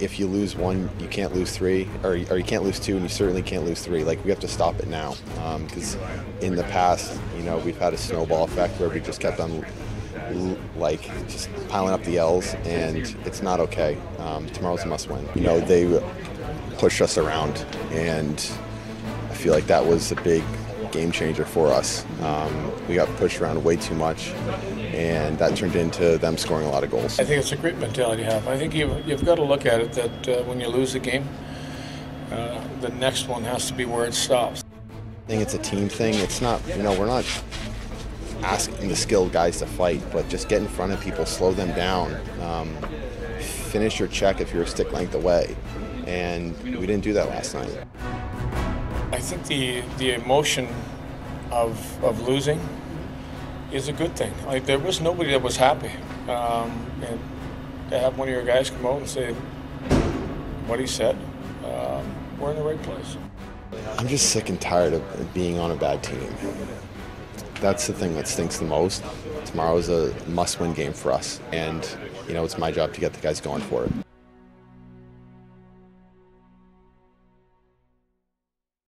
if you lose one, you can't lose three, or, or you can't lose two, and you certainly can't lose three. Like we have to stop it now, because um, in the past, you know, we've had a snowball effect where we just kept on like just piling up the L's, and it's not okay. Um, tomorrow's a must-win. You know, they pushed us around, and I feel like that was a big game changer for us. Um, we got pushed around way too much, and that turned into them scoring a lot of goals. I think it's a great mentality to have. I think you've, you've got to look at it that uh, when you lose a game, uh, the next one has to be where it stops. I think it's a team thing. It's not, you know, we're not asking the skilled guys to fight, but just get in front of people, slow them down, um, finish your check if you're a stick length away. And we didn't do that last night. I think the the emotion of of losing is a good thing. Like there was nobody that was happy, um, and to have one of your guys come out and say what he said, um, we're in the right place. I'm just sick and tired of being on a bad team. That's the thing that stinks the most. Tomorrow is a must-win game for us, and you know it's my job to get the guys going for it.